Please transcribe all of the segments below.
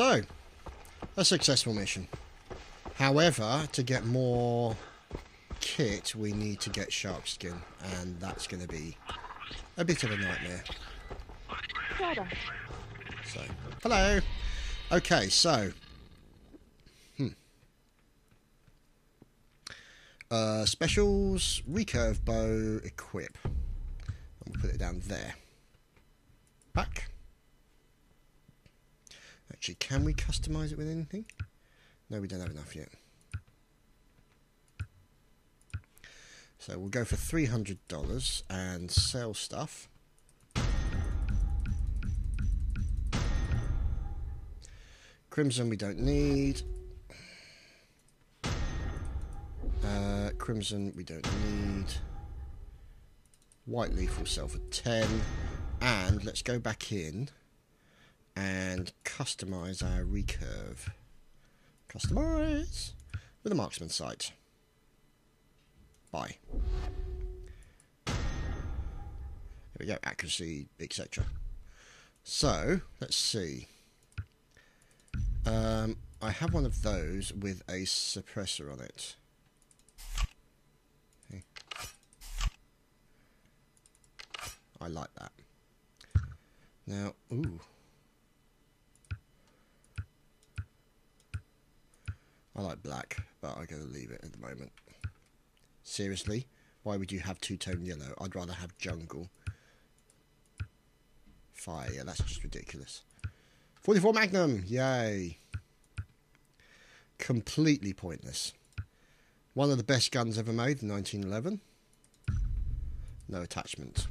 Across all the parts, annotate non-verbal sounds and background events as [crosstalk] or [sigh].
So, a successful mission. However, to get more kit, we need to get shark skin, and that's going to be a bit of a nightmare. So, hello. Okay, so. Hmm. Uh, specials, recurve bow, equip. And we'll put it down there. Back. Actually, can we customize it with anything? No, we don't have enough yet. So we'll go for $300 and sell stuff. Crimson we don't need. Uh, crimson we don't need. White leaf will sell for 10. And let's go back in and customize our recurve. Customize with a marksman sight. Bye. Here we go, accuracy, etc. So, let's see. Um, I have one of those with a suppressor on it. Okay. I like that. Now, ooh. I like black, but I'm going to leave it at the moment. Seriously? Why would you have two-tone yellow? I'd rather have jungle. Fire, yeah, that's just ridiculous. 44 Magnum, yay. Completely pointless. One of the best guns ever made in 1911. No attachment.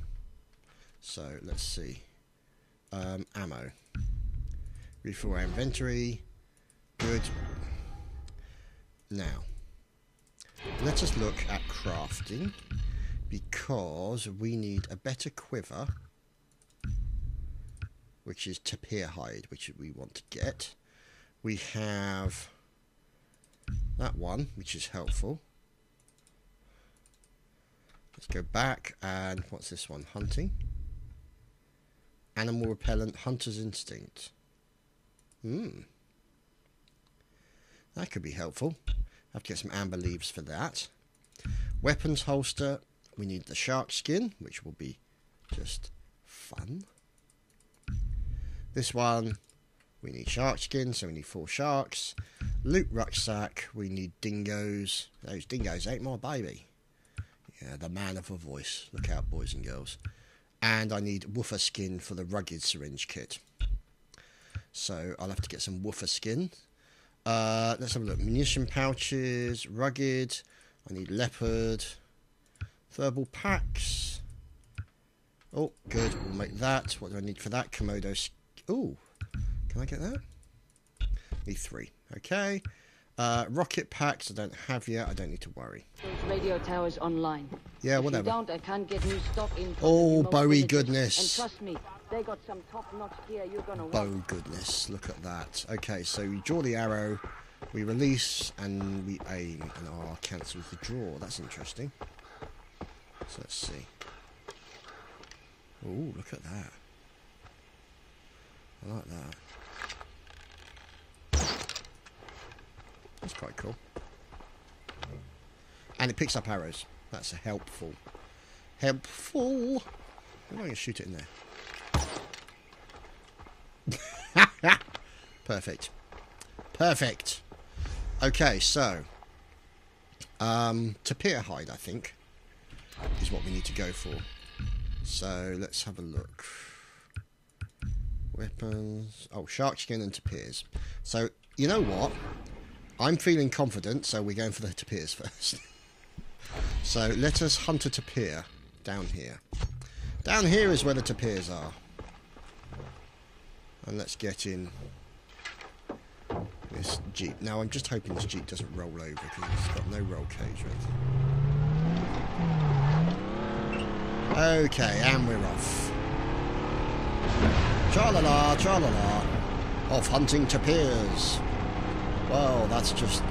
So, let's see. Um, ammo. Refill our inventory. Good. Now, let us look at crafting because we need a better quiver which is tapir hide which we want to get. We have that one which is helpful. Let's go back and what's this one? Hunting. Animal repellent hunter's instinct. Hmm that could be helpful have to get some amber leaves for that. Weapons holster, we need the shark skin, which will be just fun. This one, we need shark skin, so we need four sharks. Loot rucksack, we need dingoes. Those dingoes ain't my baby. Yeah, the man of a voice. Look out, boys and girls. And I need woofer skin for the rugged syringe kit. So I'll have to get some woofer skin. Uh, let's have a look. Munition pouches, rugged. I need leopard. Verbal packs. Oh, good. We'll make that. What do I need for that? Komodo. Oh, can I get that? Need three. Okay. Uh, rocket packs. I don't have yet. I don't need to worry. Those radio towers online. Yeah, whatever. You don't, I can't get new stock in. Oh, Bowie goodness. And trust me, they got some top-notch gear you're gonna oh, want. Oh goodness, look at that. Okay, so we draw the arrow, we release, and we aim, and R cancels the draw. That's interesting. So let's see. Oh, look at that. I like that. That's quite cool. And it picks up arrows. That's helpful. Helpful. I'm going to shoot it in there. Perfect. Perfect. Okay, so um, tapir hide, I think, is what we need to go for. So let's have a look. Weapons. Oh, shark skin and tapirs. So you know what? I'm feeling confident, so we're going for the tapirs [laughs] first. so let us hunt a tapir down here. Down here is where the tapirs are. And let's get in this Jeep. Now, I'm just hoping this Jeep doesn't roll over because it's got no roll cage or anything. Okay, and we're off. Tra-la-la, tra-la-la. Off hunting tapirs. Well, that's just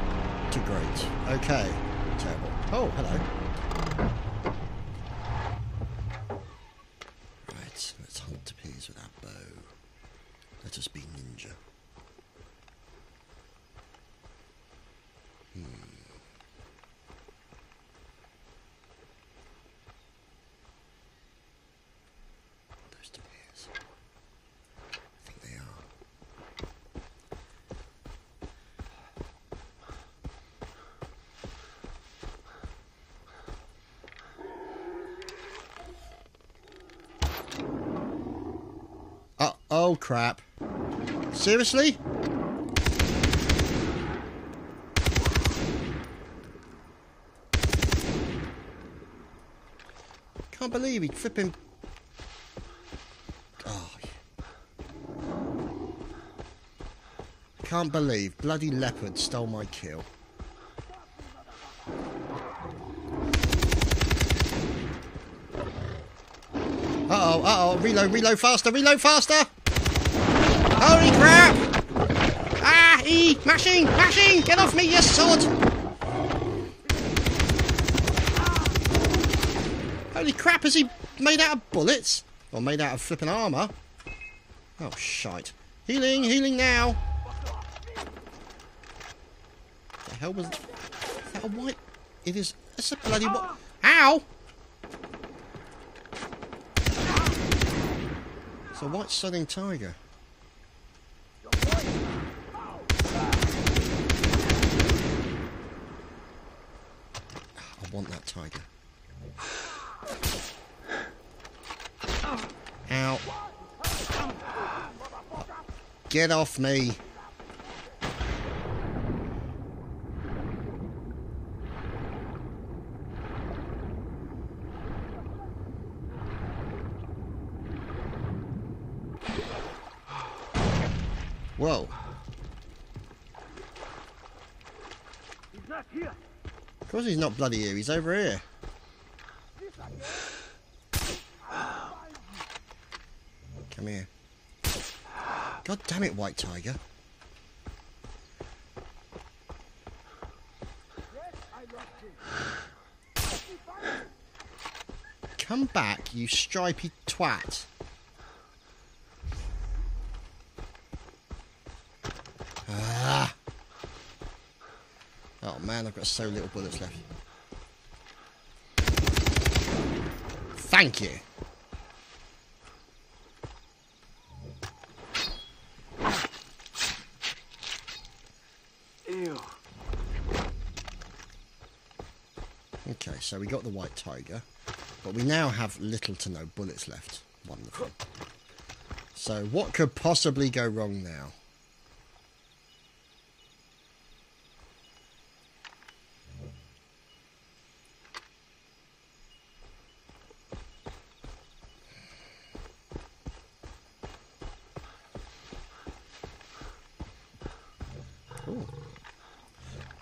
too great. Okay. Terrible. Oh, hello. Right, let's hunt tapirs with our bow. Let us be ninja. Those two ears. I think they are. Uh, oh crap. Seriously? Can't believe he flipping. Oh. Can't believe bloody leopard stole my kill. Uh oh, uh oh, reload, reload faster, reload faster! Holy crap! Ah, E, mashing, mashing! Get off me, you sword! Holy crap, is he made out of bullets? Or made out of flipping armour? Oh, shite. Healing, healing now! The hell was... Is that a white... It is... It's a bloody... What? Ow! It's a white southern tiger. I want that tiger. Ow. Get off me. Whoa. He's not here. Of course he's not bloody here, he's over here. Come here. God damn it, White Tiger. Come back, you stripy twat. Ah. Oh man, I've got so little bullets left. Thank you. Ew. Okay, so we got the white tiger, but we now have little to no bullets left. Wonderful. So what could possibly go wrong now?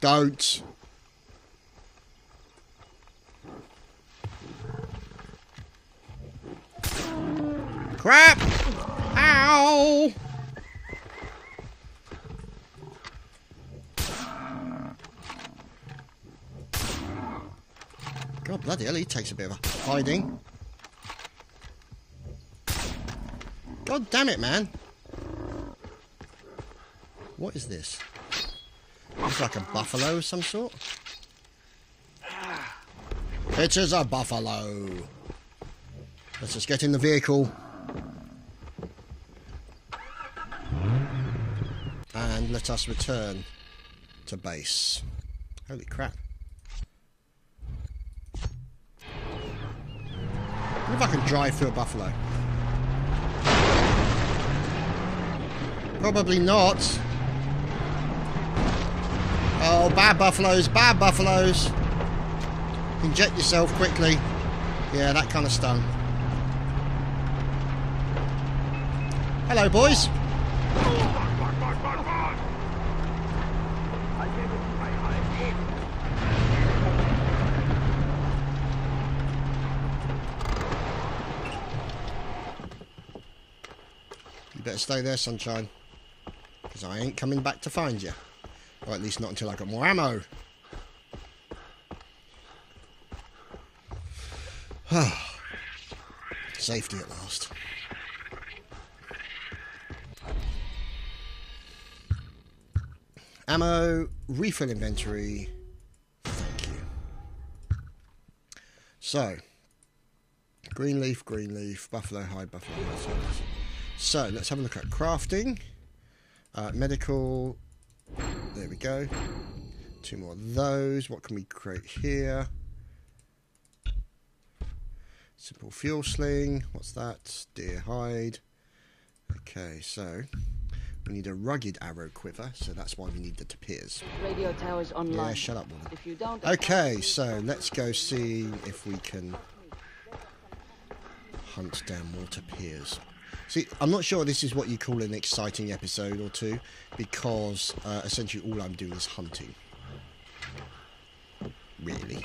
Don't. Crap! Ow! God bloody hell, he takes a bit of a hiding. God damn it, man. What is this? It's like a buffalo of some sort. It is a buffalo. Let's just get in the vehicle. And let us return to base. Holy crap. I if I can drive through a buffalo. Probably not. Oh, bad buffaloes, bad buffaloes. Inject yourself quickly. Yeah, that kind of stung. Hello, boys. You better stay there, sunshine. Because I ain't coming back to find you. Or at least not until I got more ammo. [sighs] Safety at last. ammo, refill inventory. Thank you. So, green leaf, green leaf, buffalo hide, buffalo hide. So, let's have a look at crafting. Uh, medical. There we go. Two more of those. What can we create here? Simple fuel sling. What's that? Deer hide. Okay, so we need a rugged arrow quiver, so that's why we need the tapirs. Radio towers online. Yeah, shut up, woman. If you don't Okay, so let's go see if we can hunt down more tapirs. See, I'm not sure this is what you call an exciting episode or two, because uh, essentially all I'm doing is hunting. Really.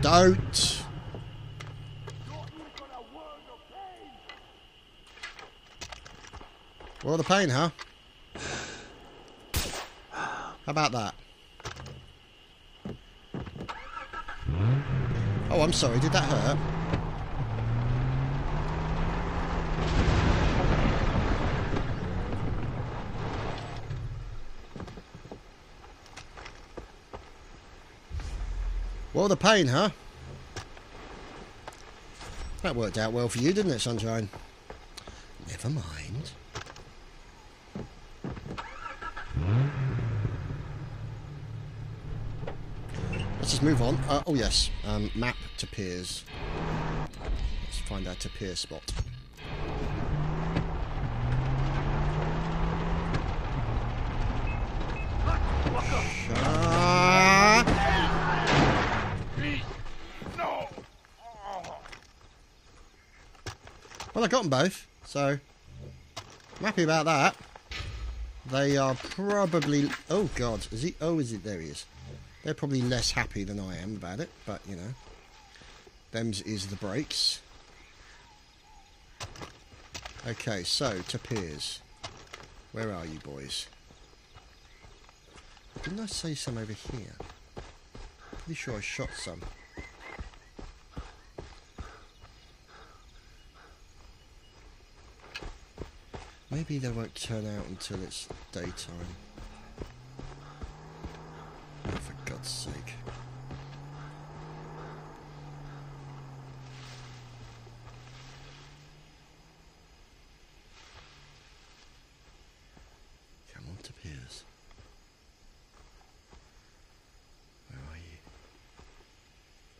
Don't! Well, the pain, huh? How about that? Oh, I'm sorry. Did that hurt? Well, the pain, huh? That worked out well for you, didn't it, Sunshine? Never mind. Let's just move on. Uh, oh yes, um, map tapirs. Let's find our pier spot. Shut- Please. No. Well, I got them both, so I'm happy about that. They are probably. Oh God, is he? Oh, is it? There he is. They're probably less happy than I am about it, but you know, them's is the breaks. Okay, so tapirs, where are you boys? Didn't I see some over here? Pretty sure I shot some. Maybe they won't turn out until it's daytime. Oh, for God's sake. Come on tapirs. Where are you?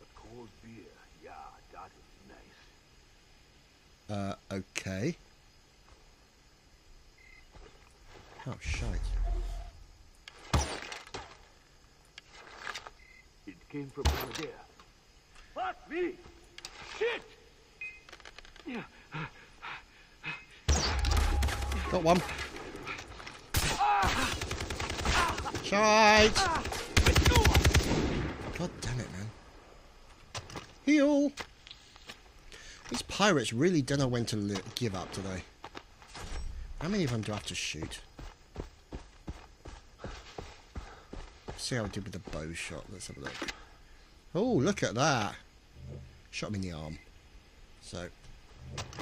A cold beer. Yeah, that is nice. Uh, okay. Oh, shite. It came from over there. What? Me? Shit! Yeah. Got one. Shite! God damn it, man. Heal! These pirates really don't know when to give up, do they? How many of them do I have to shoot? See how I did with the bow shot. Let's have a look. Oh, look at that. Shot him in the arm. So,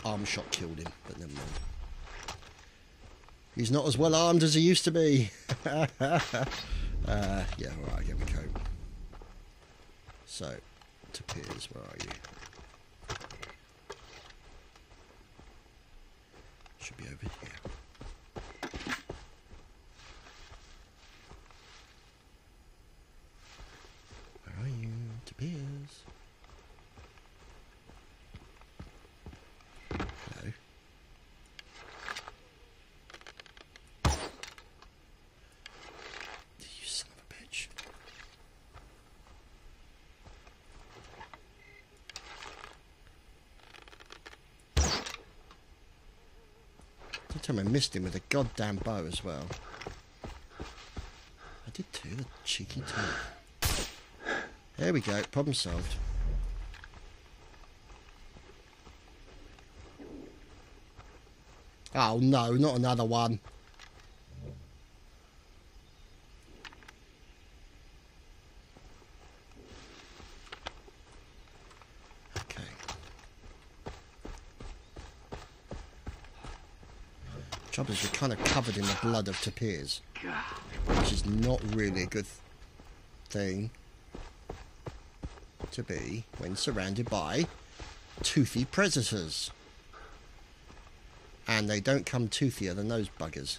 arm shot killed him, but never mind. He's not as well armed as he used to be. [laughs] uh, yeah, alright, get my coat. So, tapirs, where are you? Should be over here. Where are you? Tapirs. Hello. You son of a bitch. That time I missed him with a goddamn bow as well. I did too, cheeky toad. There we go, problem solved. Oh no, not another one. Trouble is, you're kind of covered in the blood of tapirs, which is not really a good thing to be when surrounded by toothy predators. And they don't come toothier than those buggers.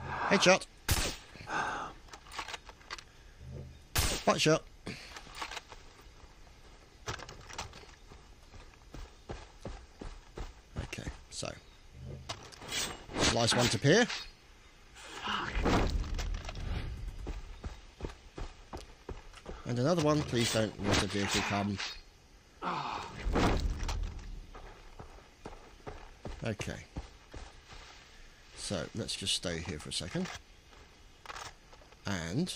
Headshot. Butt shot. Okay, so. Slice one tapir. And another one, please don't let the vehicle come. Okay. So let's just stay here for a second. And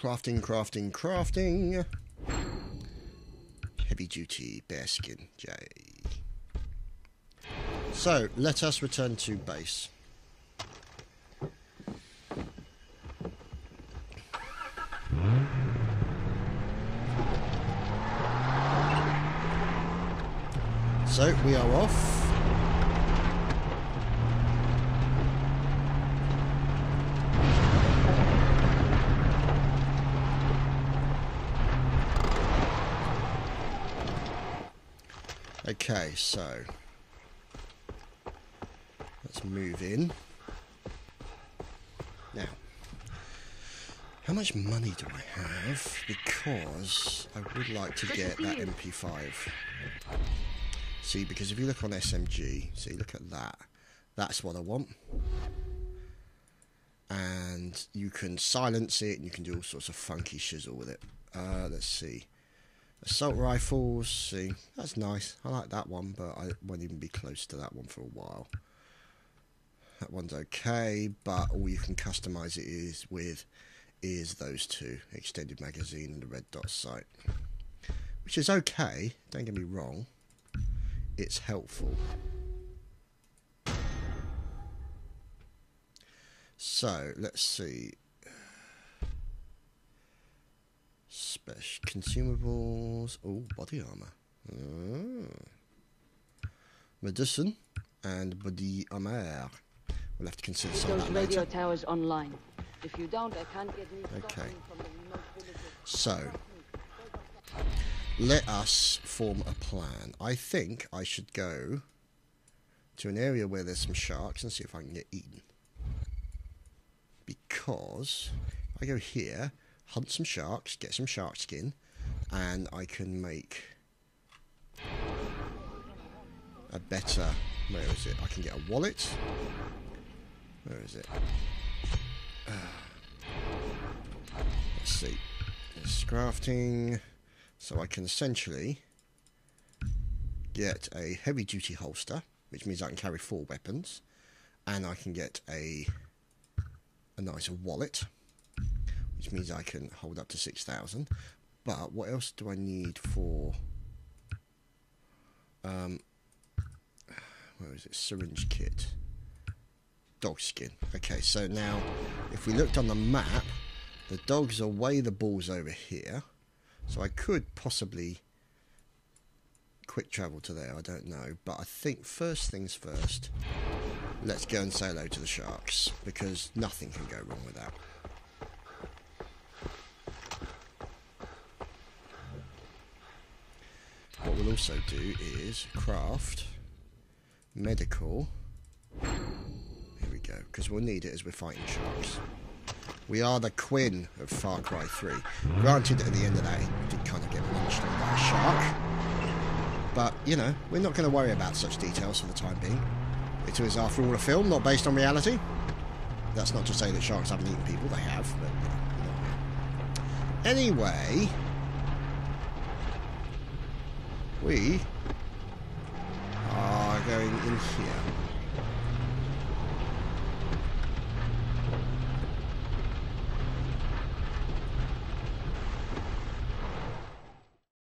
crafting, crafting, crafting. Heavy duty bearskin J. So let us return to base. So we are off. Okay, so let's move in. Now, how much money do I have? Because I would like to get that MP5. See, because if you look on SMG, see, look at that. That's what I want. And you can silence it and you can do all sorts of funky shizzle with it. Uh, let's see. Assault rifles, see, that's nice. I like that one, but I won't even be close to that one for a while. That one's okay, but all you can customize it is with is those two, extended magazine and the red dot sight. Which is okay, don't get me wrong. It's helpful. So, let's see. Special consumables. Oh, body armor. Ah. Medicine and body armor. We'll have to consider some of Those radio later. towers online. If you don't, I can't get stock Okay. from the remote villages. So, let us form a plan. I think I should go to an area where there's some sharks and see if I can get eaten. Because if I go here, hunt some sharks, get some shark skin, and I can make a better. Where is it? I can get a wallet. Where is it? Ah. Let's see. It's crafting. So I can essentially get a heavy duty holster, which means I can carry four weapons, and I can get a a nicer wallet, which means I can hold up to six thousand. But what else do I need for? Um, where is it? Syringe kit. Dog skin. Okay, so now if we looked on the map, the dogs are way the balls over here. So I could possibly quick travel to there, I don't know. But I think first things first, let's go and say hello to the sharks. Because nothing can go wrong with that. We'll also do is craft medical. Here we go, because we'll need it as we're fighting sharks. We are the Quint of Far Cry 3. Granted, at the end of that, we did kind of get munched on by a shark. But, you know, we're not going to worry about such details for the time being. It is, after all, a film, not based on reality. That's not to say that sharks haven't eaten people, they have, but, you know. Anyway, we are going in here.